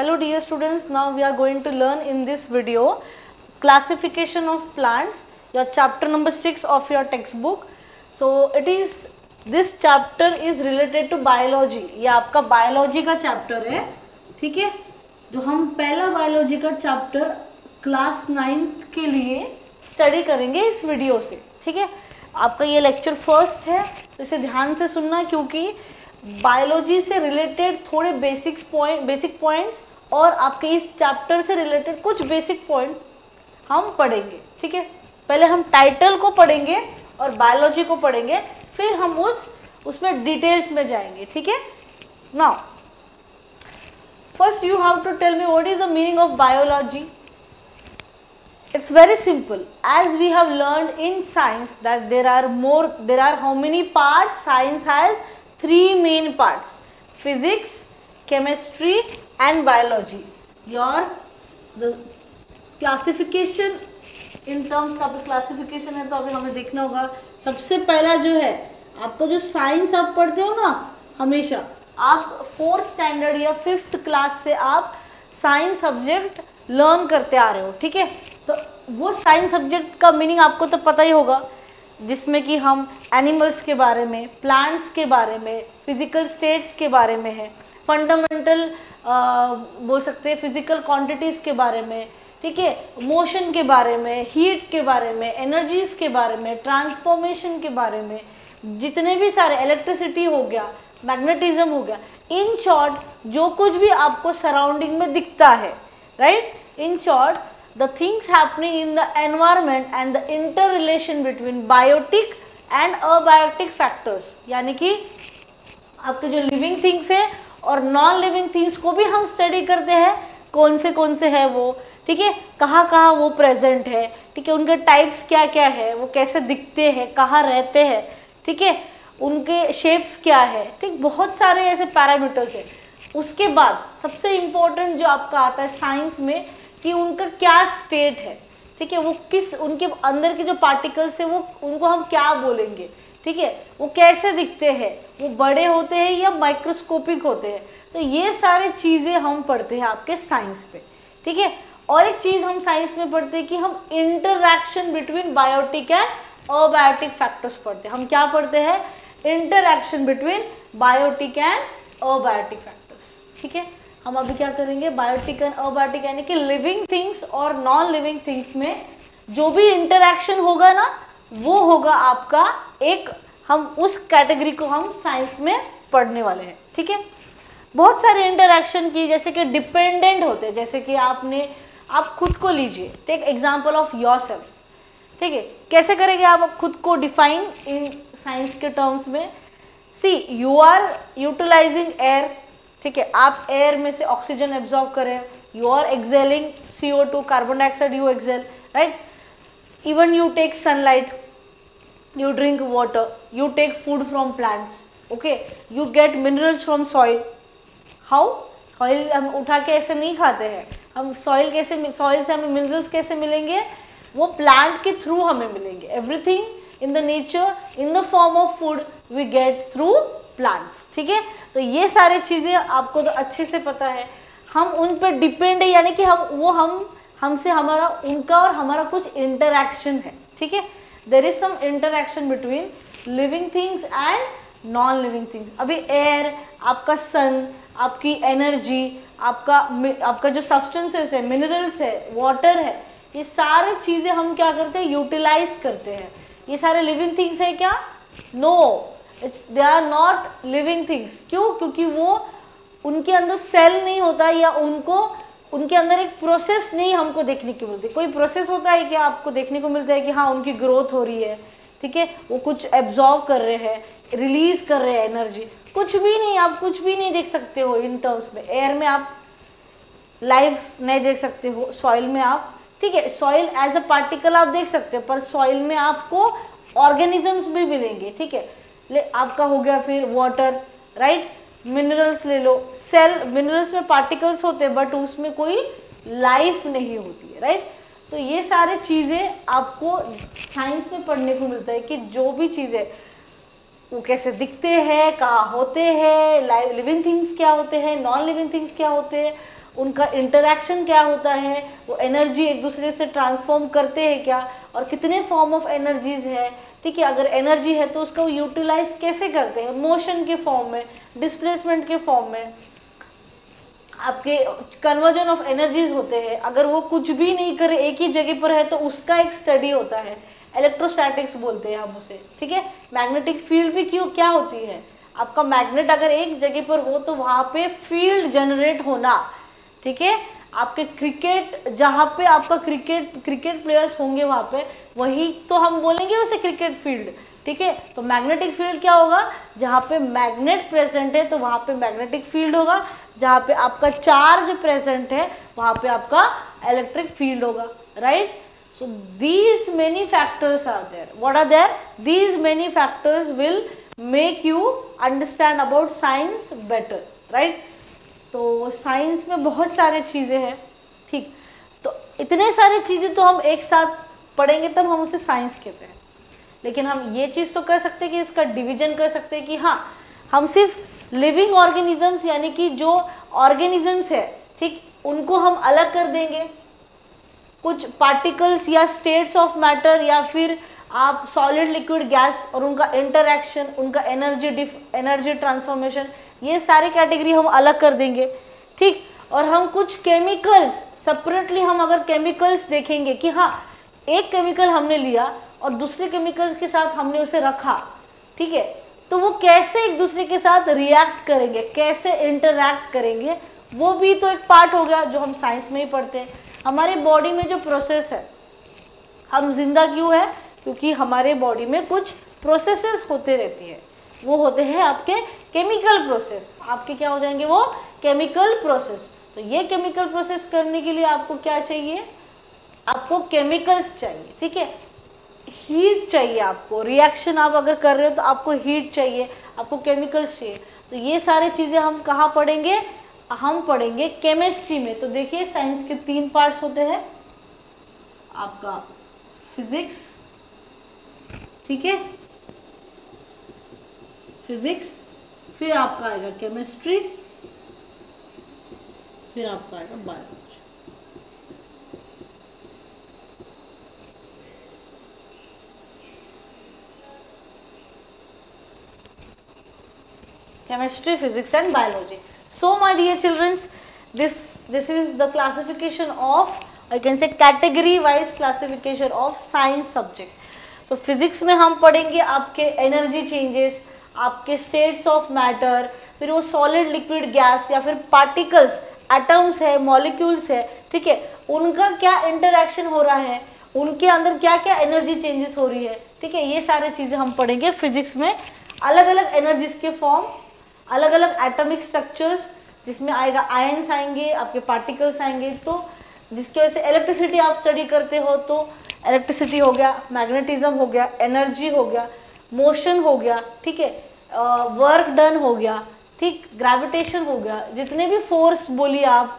Hello dear students, now we are going to learn in this video classification of plants, your chapter number 6 of your textbook. So it is this chapter is related to biology. ये आपका biology का chapter है ठीक है जो हम पहला biology का chapter क्लास नाइन्थ के लिए स्टडी करेंगे इस वीडियो से ठीक है आपका ये लेक्चर फ़र्स्ट है तो इसे ध्यान से सुनना क्योंकि बायोलॉजी से रिलेटेड थोड़े बेसिक्स पॉइंट बेसिक पॉइंट्स और आपके इस चैप्टर से रिलेटेड कुछ बेसिक पॉइंट हम पढ़ेंगे, ठीक है? पहले हम टाइटल को पढ़ेंगे और बायोलॉजी को पढ़ेंगे, फिर हम उस, उसमें डिटेल्स में जाएँगे, ठीक है? Now first you have to tell me what is the meaning of biology it's very simple as we have learn in science that there are more there are how many part science has three main parts physics chemistry and biology. Your the in terms का अभी classification है तो अभी हमें देखना होगा। सबसे पहला जो है आपको जो साइंस आप पढ़ते हो ना, हमेशा, आप फोर्थ स्टैंडर्ड या फिफ्थ क्लास से आप साइंस सब्जेक्ट लर्न करते आ रहे हो, ठीक है? तो वो साइंस सब्जेक्ट का मीनिंग आपको तो पता ही होगा, जिसमें कि हम एनिमल्स के बारे में प्लांट्स के बारे में फ़िज़िकल स्टेट्स के बारे में है। फंडामेंटल बोल सकते हैं फ़िज़िकल क्वांटिटीज़ के बारे में, ठीक है? मोशन के बारे में हीट के बारे में एनर्जीज के बारे में ट्रांसफॉर्मेशन के बारे में, जितने भी सारे इलेक्ट्रिसिटी हो गया मैग्नेटिज्म हो गया इन शॉर्ट जो कुछ भी आपको सराउंडिंग में दिखता है right in short the things happening in the environment and the interrelation between biotic and abiotic factors, यानी कि आपके जो लिविंग थिंग्स है और नॉन लिविंग थिंग्स को भी हम स्टडी करते हैं, कौन से कौन से है वो? ठीक है? कहाँ कहाँ वो प्रेजेंट है? ठीक है? उनके टाइप्स क्या क्या है? वो कैसे दिखते हैं? कहाँ रहते हैं? ठीक है? उनके शेप्स क्या है? ठीक? बहुत सारे ऐसे पैरामीटर्स है। उसके बाद सबसे इम्पोर्टेंट जो आपका आता है साइंस में कि उनका क्या स्टेट है। ठीक है? वो किस, उनके अंदर के जो पार्टिकल्स है वो, उनको हम क्या बोलेंगे? ठीक है? वो कैसे दिखते हैं? वो बड़े होते हैं या माइक्रोस्कोपिक होते हैं? तो ये सारे चीज़ें हम पढ़ते हैं आपके साइंस पे, ठीक है? और एक चीज़ हम साइंस में पढ़ते हैं कि हम interaction between biotic and abiotic factors पढ़ते हैं। हम क्या पढ़ते हैं? Interaction between biotic and abiotic factors ठीक है? हम अभी क्या करेंगे? बायोटिक एंड अबायोटिक यानी कि लिविंग थिंग्स और नॉन लिविंग थिंग्स में जो भी इंटरैक्शन होगा ना, वो होगा आपका एक हम उस कैटेगरी को हम साइंस में पढ़ने वाले हैं, ठीक है? बहुत सारे इंटरैक्शन की, जैसे कि डिपेंडेंट होते हैं, जैसे कि आपने, आप खुद को लीजिए take example of yourself ठीक है? कैसे करेंगे आप खुद को डिफाइन इन साइंस के टर्म्स में? See you are utilising air ठीक है? आप एयर में से ऑक्सीजन एब्जॉर्ब करें you are exhaling C O two carbon dioxide you exhale right even you take sunlight you drink water you take food from plants okay you get minerals from soil how soil हम उठा के ऐसे नहीं खाते हैं। हम soil कैसे soil से हमें मिनरल्स कैसे मिलेंगे? वो प्लांट के थ्रू हमें मिलेंगे। Everything in the nature in the form of food we get through plants ठीक है? तो ये सारी चीज़ें आपको तो अच्छे से पता है। हम उन पर डिपेंड है, यानी कि हम, वो हम, हमसे हमारा, उनका और हमारा कुछ इंटरैक्शन है। ठीक है? There is some interaction between living things and non living things अभी एयर आपका सन आपकी एनर्जी आपका आपका जो सब्सटेंसेस है मिनरल्स है वाटर है, ये सारे चीज़ें हम क्या करते हैं? यूटिलाइज करते हैं। ये सारे लिविंग थिंग्स है क्या? No it's they are not living things क्यों? क्योंकि वो उनके अंदर सेल नहीं होता या उनको उनके अंदर एक प्रोसेस नहीं हमको देखने को मिलती। कोई प्रोसेस होता है कि आपको देखने को मिलता है कि हाँ उनकी ग्रोथ हो रही है, ठीक है? वो कुछ एब्जॉर्व कर रहे हैं रिलीज़ कर रहे हैं एनर्जी कुछ भी नहीं, आप कुछ भी नहीं देख सकते हो इन टर्म्स में। एयर में आप लाइव नहीं देख सकते हो सॉइल में आप, ठीक है? सॉइल एज अ पार्टिकल आप देख सकते हो, पर सॉइल में आपको ऑर्गेनिजम्स भी मिलेंगे, ठीक है? ले, आपका हो गया फिर वाटर राइट मिनरल्स ले लो। सेल, मिनरल्स में पार्टिकल्स होते हैं बट उसमें कोई लाइफ नहीं होती है राइट तो ये सारे चीज़ें आपको साइंस में पढ़ने को मिलता है कि जो भी चीज़ें, वो कैसे दिखते हैं, कहाँ होते हैं लाइव लिविंग थिंग्स क्या होते हैं नॉन लिविंग थिंग्स क्या होते हैं, उनका इंटरेक्शन क्या होता है, वो एनर्जी एक दूसरे से ट्रांसफॉर्म करते हैं क्या, और कितने फॉर्म ऑफ़ एनर्जीज है ठीक है, अगर एनर्जी है तो उसका यूटिलाइज कैसे करते हैं? मोशन के फॉर्म में डिस्प्लेसमेंट के फॉर्म में। आपके कन्वर्जन ऑफ़ एनर्जीज होते हैं। अगर वो कुछ भी नहीं करे, एक ही जगह पर है तो उसका एक स्टडी होता है। इलेक्ट्रोस्टैटिक्स बोलते हैं हम उसे, ठीक है? मैग्नेटिक फ़ील्ड भी क्यों, क्या होती है? आपका मैग्नेट अगर एक जगह पर हो तो वहाँ पे फ़ील्ड जनरेट होना, ठीक है? आपके क्रिकेट जहाँ पे आपका क्रिकेट क्रिकेट प्लेयर्स होंगे वहाँ पे, वही तो हम बोलेंगे उसे क्रिकेट फ़ील्ड ठीक है? तो मैग्नेटिक फ़ील्ड क्या होगा? जहाँ पे मैग्नेट प्रेजेंट है तो वहाँ पे मैग्नेटिक फ़ील्ड होगा। जहाँ पे आपका चार्ज प्रेजेंट है, वहाँ पे आपका इलेक्ट्रिक फ़ील्ड होगा right so these many factors are there are there these many factors will make you understand about science better right तो साइंस में बहुत सारे चीज़ें हैं, ठीक। तो इतने सारे चीज़ें तो हम एक साथ पढ़ेंगे, तब हम उसे साइंस कहते हैं। लेकिन हम ये चीज़ तो कर सकते हैं कि इसका डिवीज़न कर सकते हैं कि हाँ हम सिर्फ़ लिविंग ऑर्गेनिजम्स यानी कि जो ऑर्गेनिजम्स है, ठीक, उनको हम अलग कर देंगे। कुछ पार्टिकल्स या स्टेट्स ऑफ़ मैटर या फिर आप सॉलिड लिक्विड गैस और उनका इंटरक्शन उनका एनर्जी डिफ एनर्जी ट्रांसफॉर्मेशन ये सारे कैटेगरी हम अलग कर देंगे, ठीक? और हम कुछ केमिकल्स सेपरेटली हम अगर केमिकल्स देखेंगे कि हाँ एक केमिकल हमने लिया और दूसरे केमिकल्स के साथ हमने उसे रखा, ठीक है? तो वो कैसे एक दूसरे के साथ रिएक्ट करेंगे, कैसे इंटरैक्ट करेंगे, वो भी तो एक पार्ट हो गया जो हम साइंस में ही पढ़ते हैं। हमारे बॉडी में जो प्रोसेस है, हम ज़िंदा क्यों है? क्योंकि हमारे बॉडी में कुछ प्रोसेसेस होते रहती है। वो होते हैं आपके केमिकल प्रोसेस आपके क्या हो जाएँगे वो? केमिकल प्रोसेस तो ये केमिकल प्रोसेस करने के लिए आपको क्या चाहिए? आपको केमिकल्स चाहिए, ठीक है? हीट चाहिए आपको। रिएक्शन आप अगर कर रहे हो तो आपको हीट चाहिए, आपको केमिकल्स चाहिए। तो ये सारे चीज़ें हम कहाँ पढ़ेंगे? हम पढ़ेंगे केमिस्ट्री में। तो देखिए साइंस के तीन पार्ट्स होते हैं। आपका फिजिक्स ठीक है? फिजिक्स, फिर आपका आएगा केमिस्ट्री, फिर आपका आएगा biology chemistry, physics and biology so my dear childrens this this is the classification of I can say category wise classification of science subject तो फिजिक्स में हम पढ़ेंगे आपके एनर्जी चेंजेस. आपके स्टेट्स ऑफ़ मैटर फिर वो सॉलिड लिक्विड गैस या फिर पार्टिकल्स एटम्स है मॉलिक्यूल्स है, ठीक है? उनका क्या इंटरेक्शन हो रहा है? उनके अंदर क्या क्या एनर्जी चेंजेस हो रही है? ठीक है? ये सारे चीज़ें हम पढ़ेंगे फिजिक्स में। अलग अलग एनर्जीज के फॉर्म अलग अलग एटॉमिक स्ट्रक्चर्स जिसमें आएगा आयंस आएँगे, आपके पार्टिकल्स आएँगे तो जिसकी वजह से इलेक्ट्रिसिटी आप स्टडी करते हो तो इलेक्ट्रिसिटी हो गया मैग्नेटिज्म हो गया एनर्जी हो गया मोशन हो गया, ठीक है? वर्क डन हो गया, ठीक? ग्रेविटेशन हो गया, जितने भी फोर्स बोली आप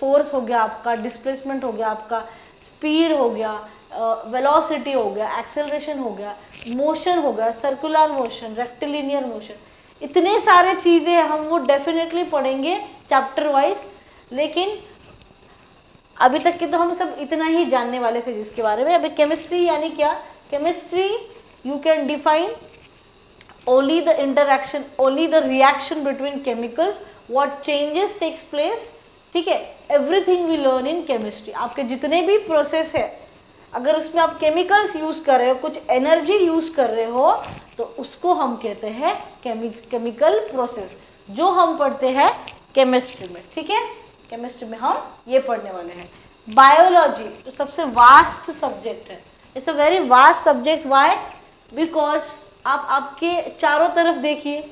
फोर्स हो गया आपका डिस्प्लेसमेंट हो गया आपका स्पीड हो गया वेलोसिटी हो गया एक्सेलरेशन हो गया मोशन हो गया सर्कुलर मोशन रेक्टिलिनियर मोशन इतने सारे चीज़ें हम वो डेफिनेटली पढ़ेंगे चैप्टर वाइज लेकिन अभी तक के तो हम सब इतना ही जानने वाले फिजिक्स के बारे में। अभी केमिस्ट्री यानी क्या? Chemistry you can define only the interaction, only the reaction between chemicals. What changes takes place, ठीक है? Everything we learn in chemistry आपके जितने भी प्रोसेस है, अगर उसमें आप केमिकल्स यूज़ कर रहे हो, कुछ एनर्जी यूज़ कर रहे हो तो उसको हम कहते हैं केमिकल प्रोसेस जो हम पढ़ते हैं केमिस्ट्री में, ठीक है? केमिस्ट्री में हम ये पढ़ने वाले हैं. बायोलॉजी तो सबसे वास्ट सब्जेक्ट है. It's a very vast subject why because आप आपके चारों तरफ़ देखिए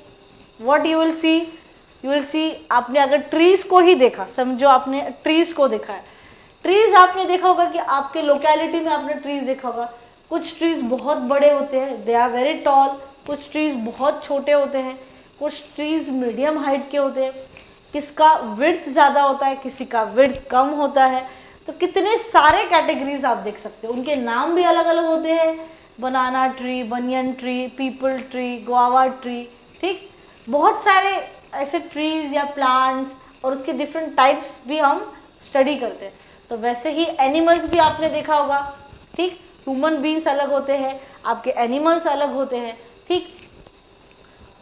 what you will see you will see आपने अगर ट्रीज को ही देखा, समझो आपने ट्रीज को देखा है। ट्रीज आपने देखा होगा कि आपके लोकेलिटी में आपने ट्रीज देखा होगा। कुछ ट्रीज बहुत बड़े होते हैं दे आर वेरी टॉल कुछ ट्रीज बहुत छोटे होते हैं, कुछ ट्रीज मीडियम हाइट के होते हैं। किसका विर्थ ज़्यादा होता है, किसी का विर्थ कम होता है। तो कितने सारे कैटेगरीज आप देख सकते हो। उनके नाम भी अलग अलग होते हैं banana tree, banyan tree, peepal tree guava tree ठीक? बहुत सारे ऐसे ट्रीज या प्लांट्स और उसके डिफरेंट टाइप्स भी हम स्टडी करते हैं। तो वैसे ही एनिमल्स भी आपने देखा होगा, ठीक? ह्यूमन बींग्स अलग होते हैं, आपके एनिमल्स अलग होते हैं, ठीक?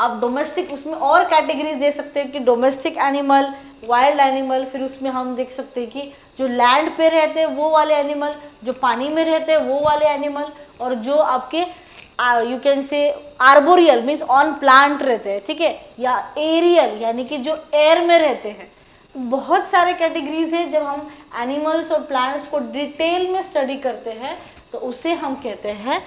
आप डोमेस्टिक उसमें और कैटेगरीज दे सकते हैं कि डोमेस्टिक एनिमल वाइल्ड एनिमल फिर उसमें हम देख सकते हैं कि जो लैंड पे रहते हैं, वो वाले एनिमल जो पानी में रहते हैं, वो वाले एनिमल और जो आपके you can say arboreal means on plant रहते हैं, ठीक है? या एरियल यानी कि जो एयर में रहते हैं। तो बहुत सारे कैटेगरीज हैं, जब हम एनिमल्स और प्लांट्स को डिटेल में स्टडी करते हैं तो उसे हम कहते हैं